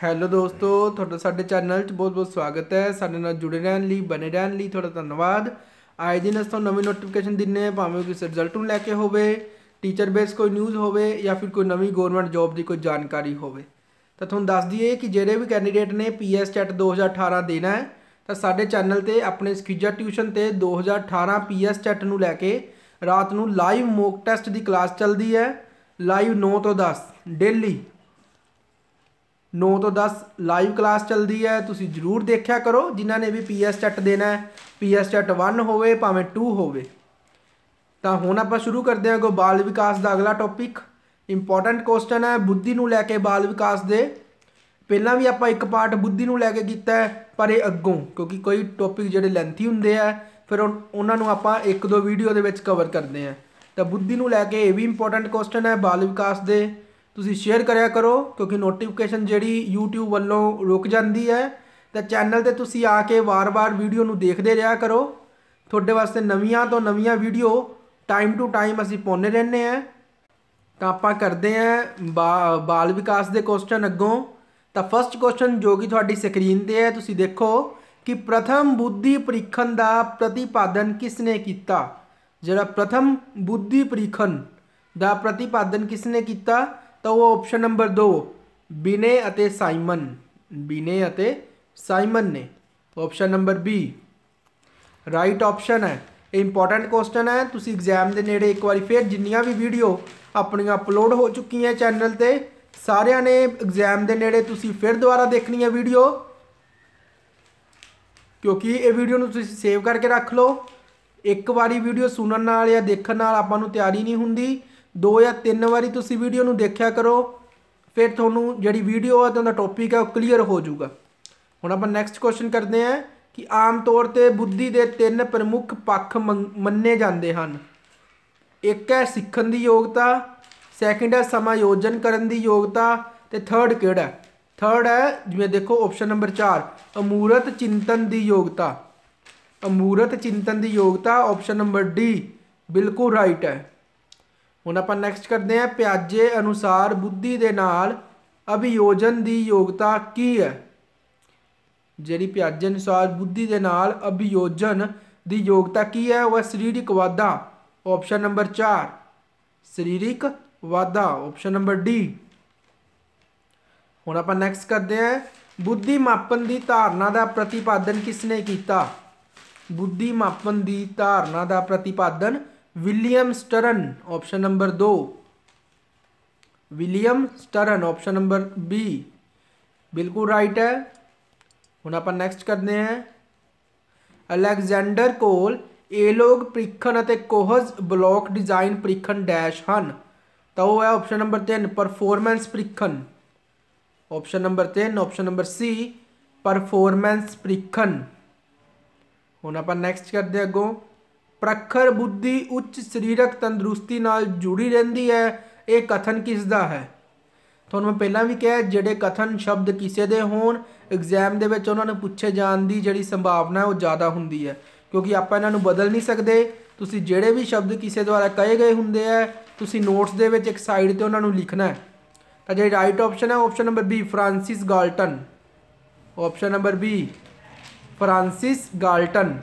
Hello ਦੋਸਤੋ, ਤੁਹਾਡਾ ਸਾਡੇ ਚੈਨਲ 'ਚ ਬਹੁਤ-ਬਹੁਤ ਸਵਾਗਤ ਹੈ। ਸਾਡੇ ਨਾਲ ਜੁੜੇ ਰਹਿਣ ਲਈ, ਬਣੇ ਰਹਿਣ ਲਈ ਤੁਹਾਡਾ ਧੰਨਵਾਦ। ਆਏ ਦਿਨ ਅਸੀਂ ਤੁਹਾਨੂੰ ਨਵੀਂ ਨੋਟੀਫਿਕੇਸ਼ਨ ਦਿੰਨੇ ਆ ਭਾਵੇਂ ਕਿਸੇ ਰਿਜ਼ਲਟ ਨੂੰ ਲੈ ਕੇ ਹੋਵੇ ਟੀਚਰ ਬੇਸ ਕੋਈ ਨਿਊਜ਼ ਹੋਵੇ ਜਾਂ ਫਿਰ ਕੋਈ ਨਵੀਂ ਗਵਰਨਮੈਂਟ ਜੌਬ ਦੀ ਕੋਈ ਜਾਣਕਾਰੀ ਹੋਵੇ। ਤਾਂ ਤੁਹਾਨੂੰ ਦੱਸ ਦਈਏ ਕਿ ਜਿਹੜੇ ਵੀ ਕੈਂਡੀਡੇਟ ਨੇ ਪੀਐਸ ਚੈਟ 2018 ਦੇਣਾ ਹੈ, ਤਾਂ ਸਾਡੇ ਚੈਨਲ ਤੇ ਆਪਣੇ ਸਕਿਜਾ ਟਿਊਸ਼ਨ ਤੇ 2018 ਪੀਐਸ ਚੈਟ ਨੂੰ ਲੈ ਕੇ ਰਾਤ ਨੂੰ ਲਾਈਵ ਮੋਕ ਟੈਸਟ ਦੀ ਕਲਾਸ ਚੱਲਦੀ ਹੈ। ਲਾਈਵ 9 ਤੋਂ 10 ਡੇਲੀ 9 ਤੋਂ 10 ਲਾਈਵ ਕਲਾਸ ਚੱਲਦੀ ਹੈ, ਤੁਸੀਂ ਜਰੂਰ ਦੇਖਿਆ ਕਰੋ, ਜਿਨ੍ਹਾਂ ਨੇ ਵੀ ਪੀਐਸ ਚੈਟ ਦੇਣਾ ਹੈ ਪੀਐਸ ਚੈਟ 1 ਹੋਵੇ, ਭਾਵੇਂ 2 ਹੋਵੇ। ਤਾਂ ਹੁਣ ਆਪਾਂ ਸ਼ੁਰੂ ਕਰਦੇ ਹਾਂ ਗੋ ਬਾਲ ਵਿਕਾਸ ਦਾ ਅਗਲਾ ਟੌਪਿਕ ਇੰਪੋਰਟੈਂਟ ਕੁਐਸਚਨ ਹੈ, ਬੁੱਧੀ ਨੂੰ ਲੈ ਕੇ ਬਾਲ ਵਿਕਾਸ ਦੇ। ਪਹਿਲਾਂ ਵੀ ਆਪਾਂ ਇੱਕ ਪਾਰਟ ਬੁੱਧੀ ਨੂੰ ਲੈ ਕੇ ਕੀਤਾ ਪਰ ਇਹ ਅੱਗੋਂ, ਕਿਉਂਕਿ ਕੋਈ ਟੌਪਿਕ ਜਿਹੜੇ ਲੈਂਥੀ ਹੁੰਦੇ ਆ, ਫਿਰ ਉਹਨਾਂ ਨੂੰ ਆਪਾਂ ਇੱਕ ਦੋ ਵੀਡੀਓ ਦੇ ਵਿੱਚ ਕਵਰ ਕਰਦੇ ਆ ਤਾਂ ਬੁੱਧੀ ਨੂੰ ਲੈ ਕੇ ਇਹ ਵੀ ਇੰਪੋਰਟੈਂਟ ਕੁਐਸਚਨ ਹੈ, ਬਾਲ ਵਿਕਾਸ ਦੇ। ਤੁਸੀਂ ਸ਼ੇਅਰ ਕਰਿਆ ਕਰੋ, ਕਿਉਂਕਿ ਨੋਟੀਫਿਕੇਸ਼ਨ ਜਿਹੜੀ YouTube ਵੱਲੋਂ ਰੁਕ ਜਾਂਦੀ ਹੈ, ਤਾਂ ਚੈਨਲ ਤੇ ਤੁਸੀਂ ਆ ਕੇ ਵਾਰ-ਵਾਰ ਵੀਡੀਓ ਨੂੰ ਦੇਖਦੇ ਰਿਹਾ ਕਰੋ। ਤੁਹਾਡੇ ਵਾਸਤੇ ਨਵੀਆਂ ਤੋਂ ਨਵੀਆਂ ਵੀਡੀਓ ਟਾਈਮ ਟੂ ਟਾਈਮ ਅਸੀਂ ਪਾਉਂਦੇ ਰਹਿੰਦੇ ਆ ਤਾਂ ਆਪਾਂ ਕਰਦੇ ਆ ਬਾਲ ਵਿਕਾਸ ਦੇ ਕੁਐਸਚਨ ਅੱਗੋਂ। ਤਾਂ ਫਸਟ ਕੁਐਸਚਨ ਜੋ ਕਿ ਤੁਹਾਡੀ ਸਕਰੀਨ ਤੇ ਹੈ, ਤੁਸੀਂ ਦੇਖੋ ਕਿ ਪ੍ਰਥਮ ਬੁੱਧੀ ਪ੍ਰੀਖਣ ਦਾ ਪ੍ਰਤੀਪਾਦਨ ਕਿਸ ਨੇ ਕੀਤਾ? ਜਿਹੜਾ ਪ੍ਰਥਮ ਬੁੱਧੀ ਪ੍ਰੀਖਣ ਦਾ ਪ੍ਰਤੀਪਾਦਨ ਕਿਸ ਨੇ ਕੀਤਾ? ਤਾਂ ਉਹ ਆਪਸ਼ਨ ਨੰਬਰ 2 ਬਿਨੇ ਅਤੇ ਸਾਈਮਨ, ਬਿਨੇ ਅਤੇ ਸਾਈਮਨ ਨੇ। Option number B right option ਹੈ। ਇਹ ਇੰਪੋਰਟੈਂਟ ਕੁਐਸਚਨ ਹੈ। ਤੁਸੀਂ ਐਗਜ਼ਾਮ ਦੇ ਨੇੜੇ ਇੱਕ ਵਾਰੀ ਫੇਰ ਜਿੰਨੀਆਂ ਵੀ ਵੀਡੀਓ ਆਪਣੀਆਂ ਅਪਲੋਡ ਹੋ ਚੁੱਕੀਆਂ ਚੈਨਲ ਤੇ, ਸਾਰਿਆਂ ਨੇ ਐਗਜ਼ਾਮ ਦੇ ਨੇੜੇ ਤੁਸੀਂ ਫਿਰ ਦੁਬਾਰਾ ਦੇਖਣੀ ਹੈ ਵੀਡੀਓ ਕਿਉਂਕਿ ਇਹ ਵੀਡੀਓ ਨੂੰ ਤੁਸੀਂ ਸੇਵ ਕਰਕੇ ਰੱਖ ਲਓ। ਇੱਕ ਵਾਰੀ ਵੀਡੀਓ ਸੁਣਨ ਨਾਲ ਜਾਂ ਦੇਖਣ ਨਾਲ ਆਪਾਂ ਨੂੰ ਤਿਆਰੀ ਨਹੀਂ ਹੁੰਦੀ। ਦੋ ਜਾਂ ਤਿੰਨ ਵਾਰੀ ਤੁਸੀਂ ਵੀਡੀਓ ਨੂੰ ਦੇਖਿਆ ਕਰੋ, ਫਿਰ ਤੁਹਾਨੂੰ ਜਿਹੜੀ ਵੀਡੀਓ ਹੈ ਉਹਦਾ ਟੌਪਿਕ ਹੈ ਉਹ ਕਲੀਅਰ ਹੋ ਜਾਊਗਾ। ਹੁਣ ਆਪਾਂ ਨੈਕਸਟ ਕੁਐਸਚਨ ਕਰਦੇ ਹਾਂ ਕਿ ਆਮ ਤੌਰ ਤੇ ਬੁੱਧੀ ਦੇ ਤਿੰਨ ਪ੍ਰਮੁੱਖ ਪੱਖ ਮੰਨੇ ਜਾਂਦੇ ਹਨ। ਇੱਕ ਹੈ ਸਿੱਖਣ ਦੀ ਯੋਗਤਾ ਸੈਕਿੰਡ ਹੈ ਸਮਾਯੋਜਨ ਕਰਨ ਦੀ ਯੋਗਤਾ ਤੇ ਥਰਡ ਕਿਹੜਾ ਹੈ? ਥਰਡ ਹੈ ਜਿਵੇਂ ਦੇਖੋ ਆਪਸ਼ਨ ਨੰਬਰ 4 ਅਮੂਰਤ ਚਿੰਤਨ ਦੀ ਯੋਗਤਾ। ਅਮੂਰਤ ਚਿੰਤਨ ਦੀ ਯੋਗਤਾ ਆਪਸ਼ਨ ਨੰਬਰ ਡੀ ਬਿਲਕੁਲ ਰਾਈਟ ਹੈ। ਹੁਣ ਆਪਾਂ ਨੈਕਸਟ ਕਰਦੇ ਹਾਂ, ਪਿਆਜੇ ਅਨੁਸਾਰ ਬੁੱਧੀ ਦੇ ਨਾਲ ਅਭਿਯੋਜਨ ਦੀ ਯੋਗਤਾ ਕੀ ਹੈ? ਜਿਹੜੀ ਪਿਆਜੇ ਅਨੁਸਾਰ ਬੁੱਧੀ ਦੇ ਨਾਲ ਅਭਿਯੋਜਨ ਦੀ ਯੋਗਤਾ ਕੀ ਹੈ, ਉਹ ਹੈ ਸਰੀਰਕ ਵਾਧਾ। ਆਪਸ਼ਨ ਨੰਬਰ 4 ਸਰੀਰਕ ਵਾਧਾ ਆਪਸ਼ਨ ਨੰਬਰ ਡੀ ਹੁਣ ਆਪਾਂ ਨੈਕਸਟ ਕਰਦੇ ਹਾਂ, ਬੁੱਧੀ ਮਾਪਨ ਦੀ ਧਾਰਨਾ ਦਾ ਪ੍ਰਤੀਪਾਦਨ ਕਿਸ ਨੇ ਕੀਤਾ? ਬੁੱਧੀ ਮਾਪਨ ਦੀ ਧਾਰਨਾ ਦਾ ਪ੍ਰਤੀਪਾਦਨ William Stern option number 2 William Stern option number B ਬਿਲਕੁਲ ਰਾਈਟ ਹੈ ਹੁਣ ਆਪਾਂ ਨੈਕਸਟ ਕਰਦੇ ਹਾਂ ਅਲੈਗਜ਼ੈਂਡਰ ਕੋਲ ਏਲੋਗ ਪ੍ਰੀਖਣ ਅਤੇ ਕੋਹਜ਼ ਬਲੌਕ ਡਿਜ਼ਾਈਨ ਪ੍ਰੀਖਣ ਡੈਸ਼ ਹਨ ਤਾਂ ਉਹ ਹੈ option number 3 performance ਪ੍ਰੀਖਣ option number 3 option number C performance ਪ੍ਰੀਖਣ ਹੁਣ ਆਪਾਂ ਨੈਕਸਟ ਕਰਦੇ ਅੱਗੋਂ ਪ੍ਰਖਰ ਬੁੱਧੀ ਉੱਚ ਸਰੀਰਕ ਤੰਦਰੁਸਤੀ ਨਾਲ ਜੁੜੀ ਰਹਿੰਦੀ ਹੈ। ਇਹ ਕਥਨ ਕਿਸ ਦਾ ਹੈ? ਤੁਹਾਨੂੰ ਮੈਂ ਪਹਿਲਾਂ ਵੀ ਕਿਹਾ, ਜਿਹੜੇ ਕਥਨ ਸ਼ਬਦ ਕਿਸੇ ਦੇ ਹੋਣ ਐਗਜ਼ਾਮ ਦੇ ਵਿੱਚ ਉਹਨਾਂ ਨੂੰ ਪੁੱਛੇ ਜਾਣ ਦੀ ਜਿਹੜੀ ਸੰਭਾਵਨਾ ਉਹ ਜ਼ਿਆਦਾ ਹੁੰਦੀ ਹੈ। ਕਿਉਂਕਿ ਆਪਾਂ ਇਹਨਾਂ ਨੂੰ ਬਦਲ ਨਹੀਂ ਸਕਦੇ। ਤੁਸੀਂ ਜਿਹੜੇ ਵੀ ਸ਼ਬਦ ਕਿਸੇ ਦੁਆਰਾ ਕਹੇ ਗਏ ਹੁੰਦੇ ਆ, ਤੁਸੀਂ ਨੋਟਸ ਦੇ ਵਿੱਚ ਇੱਕ ਸਾਈਡ ਤੇ ਉਹਨਾਂ ਨੂੰ ਲਿਖਣਾ ਹੈ। ਤਾਂ ਜਿਹੜੀ ਰਾਈਟ ਆਪਸ਼ਨ ਹੈ option number B Francis Galton option number B Francis Galton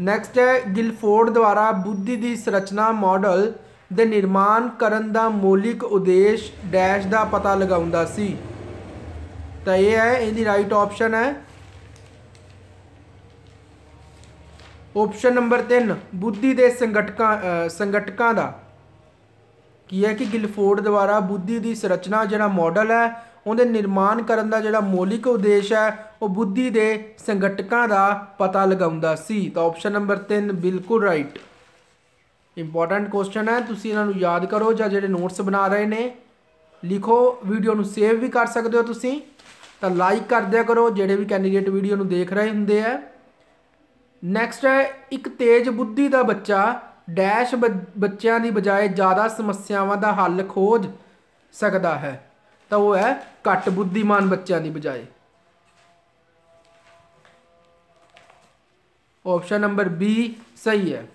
next ਹੈ ਗਿਲਫੋਰਡ ਦੁਆਰਾ ਬੁੱਧੀ ਦੀ ਸੰਰਚਨਾ ਮਾਡਲ ਦੇ ਨਿਰਮਾਣ ਕਰਨ ਦਾ ਮੌਲਿਕ ਉਦੇਸ਼ ਡੈਸ਼ ਦਾ ਪਤਾ ਲਗਾਉਂਦਾ ਸੀ। ਤਾਂ ਇਹ ਹੈ, ਇਹਦੀ ਰਾਈਟ ਆਪਸ਼ਨ ਹੈ। ਆਪਸ਼ਨ ਨੰਬਰ 3 ਬੁੱਧੀ ਦੇ ਸੰਗਠਕਾਂ ਸੰਗਠਕਾਂ ਦਾ। ਕੀ ਹੈ ਕਿ ਗਿਲਫੋਰਡ ਦੁਆਰਾ ਬੁੱਧੀ ਦੀ ਸੰਰਚਨਾ ਜਿਹੜਾ ਮਾਡਲ ਹੈ ਉਹਦੇ ਨਿਰਮਾਣ ਕਰਨ ਦਾ ਜਿਹੜਾ ਮੌਲਿਕ ਉਦੇਸ਼ ਹੈ, ਉਹ ਬੁੱਧੀ ਦੇ ਸੰਗਠਕਾਂ ਦਾ ਪਤਾ ਲਗਾਉਂਦਾ ਸੀ। ਤਾਂ ਆਪਸ਼ਨ ਨੰਬਰ 3 ਬਿਲਕੁਲ ਰਾਈਟ ਇੰਪੋਰਟੈਂਟ ਕੁਐਸਚਨ ਹੈ, ਤੁਸੀਂ ਇਹਨਾਂ ਨੂੰ ਯਾਦ ਕਰੋ ਜਾਂ ਜਿਹੜੇ ਨੋਟਸ ਬਣਾ ਰਹੇ ਨੇ, ਲਿਖੋ ਵੀਡੀਓ ਨੂੰ ਸੇਵ ਵੀ ਕਰ ਸਕਦੇ ਹੋ ਤੁਸੀਂ। ਤਾਂ ਲਾਈਕ ਕਰ ਦਿਆ ਕਰੋ, ਜਿਹੜੇ ਵੀ ਕੈਂਡੀਡੇਟ ਵੀਡੀਓ ਨੂੰ ਦੇਖ ਰਹੇ ਹੁੰਦੇ ਆ। ਨੈਕਸਟ ਹੈ, ਇੱਕ ਤੇਜ਼ ਬੁੱਧੀ ਦਾ ਬੱਚਾ ਡੈਸ਼ ਬੱਚਿਆਂ ਦੀ ਬਜਾਏ ਜ਼ਿਆਦਾ ਸਮੱਸਿਆਵਾਂ ਦਾ ਹੱਲ ਖੋਜ ਸਕਦਾ ਹੈ। ਤਾਂ ਉਹ ਹੈ ਘੱਟ ਬੁੱਧੀਮਾਨ ਬੱਚਿਆਂ ਦੀ ਬਜਾਏ। ਆਪਸ਼ਨ ਨੰਬਰ ਬੀ ਸਹੀ ਹੈ।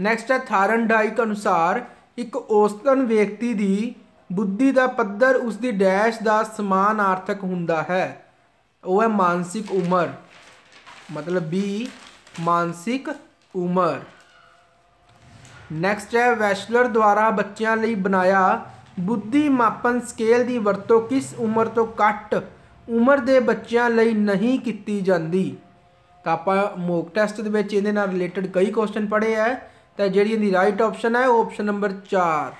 ਨੈਕਸਟ ਹੈ ਥਾਰਨਡਾਈਕ ਅਨੁਸਾਰ ਇੱਕ ਔਸਤਨ ਵਿਅਕਤੀ ਦੀ ਬੁੱਧੀ ਦਾ ਪੱਧਰ ਉਸ ਦੀ ਡੈਸ਼ ਦਾ ਸਮਾਨਾਰਥਕ ਹੁੰਦਾ ਹੈ। ਉਹ ਹੈ ਮਾਨਸਿਕ ਉਮਰ। ਮਤਲਬ ਬੀ ਮਾਨਸਿਕ ਉਮਰ। ਨੈਕਸਟ ਹੈ ਵੈਸ਼ਲਰ ਦੁਆਰਾ ਬੱਚਿਆਂ ਲਈ ਬਣਾਇਆ ਬੁੱਧੀ ਮਾਪਨ ਸਕੇਲ ਦੀ ਵਰਤੋਂ ਕਿਸ ਉਮਰ ਤੋਂ ਘੱਟ ਉਮਰ ਦੇ ਬੱਚਿਆਂ ਲਈ ਨਹੀਂ ਕੀਤੀ ਜਾਂਦੀ? ਤਾਂ ਆਪਾਂ ਮੋਕ ਟੈਸਟ ਦੇ ਵਿੱਚ ਇਹਦੇ ਨਾਲ ਰਿਲੇਟਡ ਕਈ ਕੁਐਸਚਨ ਪੜ੍ਹੇ ਆ ਤਾਂ ਜਿਹੜੀ ਇਹਦੀ ਰਾਈਟ ਆਪਸ਼ਨ ਹੈ ਉਹ ਆਪਸ਼ਨ ਨੰਬਰ 4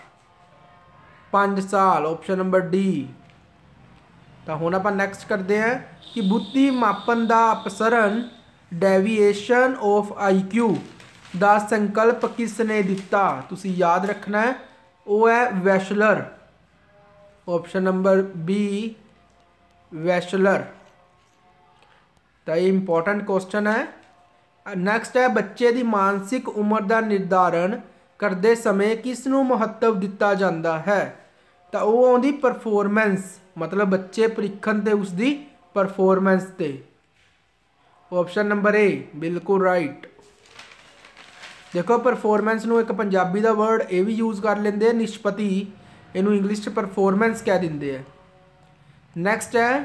5 ਸਾਲ ਆਪਸ਼ਨ ਨੰਬਰ ਡੀ ਤਾਂ ਹੁਣ ਆਪਾਂ ਨੈਕਸਟ ਕਰਦੇ ਹਾਂ ਕਿ ਬੁੱਧੀ ਮਾਪਨ ਦਾ ਅਪਸਰਨ ਡੈਵੀਏਸ਼ਨ ਆਫ ਆਈਕਿਊ ਦਾ ਸੰਕਲਪ ਕਿਸ ਨੇ ਦਿੱਤਾ? ਤੁਸੀਂ ਯਾਦ ਰੱਖਣਾ ਹੈ, ਉਹ ਹੈ Wechsler. Option number B Wechsler. ਤਾਂ ਇਹ ਇੰਪੋਰਟੈਂਟ ਕੁਐਸਚਨ ਹੈ। ਨੈਕਸਟ ਹੈ, ਬੱਚੇ ਦੀ ਮਾਨਸਿਕ ਉਮਰ ਦਾ ਨਿਰਧਾਰਨ ਕਰਦੇ ਸਮੇਂ ਕਿਸ ਨੂੰ ਮਹੱਤਵ ਦਿੱਤਾ ਜਾਂਦਾ ਹੈ? ਤਾਂ ਉਹ ਆਉਂਦੀ ਪਰਫਾਰਮੈਂਸ ਮਤਲਬ ਬੱਚੇ ਪ੍ਰੀਖਣ ਤੇ ਉਸ ਦੀ ਪਰਫਾਰਮੈਂਸ ਤੇ। ਆਪਸ਼ਨ ਨੰਬਰ ਏ ਬਿਲਕੁਲ ਰਾਈਟ ਦੇਖੋ ਪਰਫਾਰਮੈਂਸ ਨੂੰ ਇੱਕ ਪੰਜਾਬੀ ਦਾ ਵਰਡ ਇਹ ਵੀ ਯੂਜ਼ ਕਰ ਲੈਂਦੇ ਆ, ਨਿਸ਼ਪਤੀ। ਇਹਨੂੰ ਇੰਗਲਿਸ਼ 'ਚ ਪਰਫਾਰਮੈਂਸ ਕਹਿ ਦਿੰਦੇ ਆ। ਨੈਕਸਟ ਹੈ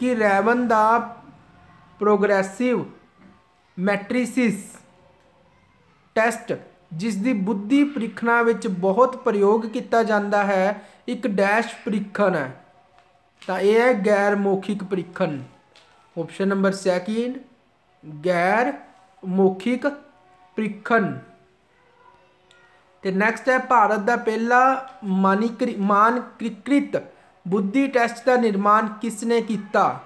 ਕਿ ਰੈਵਨ ਦਾ ਪ੍ਰੋਗਰੈਸਿਵ ਮੈਟ੍ਰਿਸਿਸ ਟੈਸਟ ਜਿਸ ਦੀ ਬੁੱਧੀ ਪ੍ਰੀਖਣਾ ਵਿੱਚ ਬਹੁਤ ਪ੍ਰਯੋਗ ਕੀਤਾ ਜਾਂਦਾ ਹੈ, ਇੱਕ ਡੈਸ਼ ਪ੍ਰੀਖਣ ਹੈ। ਤਾਂ ਇਹ ਹੈ ਗੈਰ ਮੌਖਿਕ ਪ੍ਰੀਖਣ। ਆਪਸ਼ਨ ਨੰਬਰ 2 ਗੈਰ ਮੌਖਿਕ ਪ੍ਰੀਖਣ ਤੇ ਨੈਕਸਟ ਹੈ ਭਾਰਤ ਦਾ ਪਹਿਲਾ ਮਾਨਕੀਕ੍ਰਿਤ ਬੁੱਧੀ ਟੈਸਟ ਦਾ ਨਿਰਮਾਣ ਕਿਸ ਨੇ ਕੀਤਾ?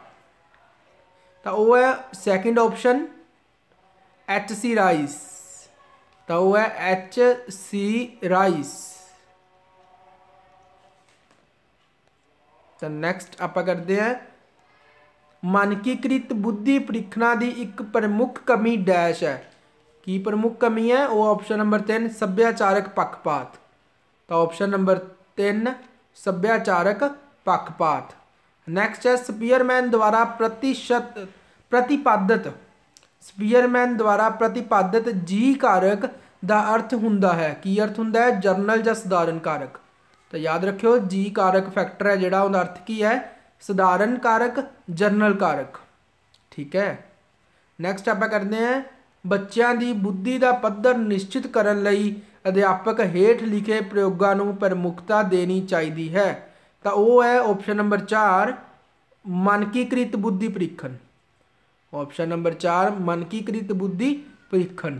ਤਾਂ ਉਹ ਹੈ second option H C Rice ਤਾਂ ਉਹ ਹੈ ਐਚ ਸੀ ਰਾਈਸ ਤਾਂ ਨੈਕਸਟ ਆਪਾਂ ਕਰਦੇ ਹਾਂ ਮਾਨਕੀਕ੍ਰਿਤ ਬੁੱਧੀ ਪ੍ਰੀਖਣਾ ਦੀ ਇੱਕ ਪ੍ਰਮੁੱਖ ਕਮੀ ਡੈਸ਼ ਹੈ। ਕੀ ਪ੍ਰਮੁੱਖ ਕਮੀ ਹੈ? ਉਹ ਆਪਸ਼ਨ ਨੰਬਰ 3 ਸੱਭਿਆਚਾਰਕ ਪੱਖਪਾਤ। ਤਾਂ ਆਪਸ਼ਨ ਨੰਬਰ 3 ਸੱਭਿਆਚਾਰਕ ਪੱਖਪਾਤ। ਨੈਕਸਟ ਹੈ, ਸਪੀਅਰਮੈਨ ਦੁਆਰਾ ਪ੍ਰਤੀਸ਼ਤ, ਪ੍ਰਤੀਪਾਦਿਤ। ਸਪੀਅਰਮੈਨ ਦੁਆਰਾ ਪ੍ਰਤੀਪਾਦਿਤ ਜੀ ਕਾਰਕ ਦਾ ਅਰਥ ਹੁੰਦਾ ਹੈ। ਕੀ ਅਰਥ ਹੁੰਦਾ ਹੈ? ਜਰਨਲ ਜਾਂ ਸਧਾਰਨ ਕਾਰਕ ਤਾਂ ਯਾਦ ਰੱਖਿਓ ਜੀ ਕਾਰਕ ਫੈਕਟਰ ਹੈ ਜਿਹੜਾ, ਉਹਦਾ ਅਰਥ ਕੀ ਹੈ? ਸਧਾਰਨ ਕਾਰਕ ਜਰਨਲ ਕਾਰਕ ਠੀਕ ਹੈ? ਨੈਕਸਟ ਆਪਾਂ ਕਰਦੇ ਹਾਂ ਬੱਚਿਆਂ ਦੀ ਬੁੱਧੀ ਦਾ ਪੱਧਰ ਨਿਸ਼ਚਿਤ ਕਰਨ ਲਈ ਅਧਿਆਪਕ ਹੇਠ ਲਿਖੇ ਪ੍ਰਯੋਗਾਂ ਨੂੰ ਪ੍ਰਮੁਖਤਾ ਦੇਣੀ ਚਾਹੀਦੀ ਹੈ। ਤਾਂ ਉਹ ਹੈ ਆਪਸ਼ਨ ਨੰਬਰ 4 ਮਨਕੀਕ੍ਰਿਤ ਬੁੱਧੀ ਪ੍ਰੀਖਣ। ਆਪਸ਼ਨ ਨੰਬਰ 4 ਮਨਕੀਕ੍ਰਿਤ ਬੁੱਧੀ ਪ੍ਰੀਖਣ।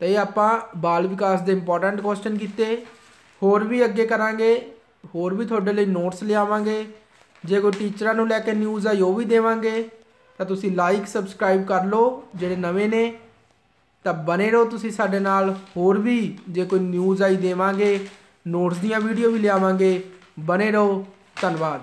ਤੇ ਇਹ ਆਪਾਂ ਬਾਲ ਵਿਕਾਸ ਦੇ ਇੰਪੋਰਟੈਂਟ ਕੁਐਸਚਨ ਕੀਤੇ। ਹੋਰ ਵੀ ਅੱਗੇ ਕਰਾਂਗੇ, ਹੋਰ ਵੀ ਤੁਹਾਡੇ ਲਈ ਨੋਟਸ ਲਿਆਵਾਂਗੇ। ਜੇ ਕੋਈ ਟੀਚਰਾਂ ਨੂੰ ਲੈ ਕੇ ਨਿਊਜ਼ ਆਈ, ਉਹ ਵੀ ਦੇਵਾਂਗੇ। ਤਾਂ ਤੁਸੀਂ ਲਾਈਕ ਸਬਸਕ੍ਰਾਈਬ ਕਰ ਲਓ, ਜਿਹੜੇ ਨਵੇਂ ਨੇ, ਤਾਂ ਬਨੇ ਰਹੋ ਤੁਸੀਂ ਸਾਡੇ ਨਾਲ। ਹੋਰ ਵੀ ਜੇ ਕੋਈ ਨਿਊਜ਼ ਆਈ ਦੇਵਾਂਗੇ ਨੋਟਸ ਦੀਆਂ ਵੀਡੀਓ ਵੀ ਲਿਆਵਾਂਗੇ ਬਨੇ ਰਹੋ। ਧੰਨਵਾਦ।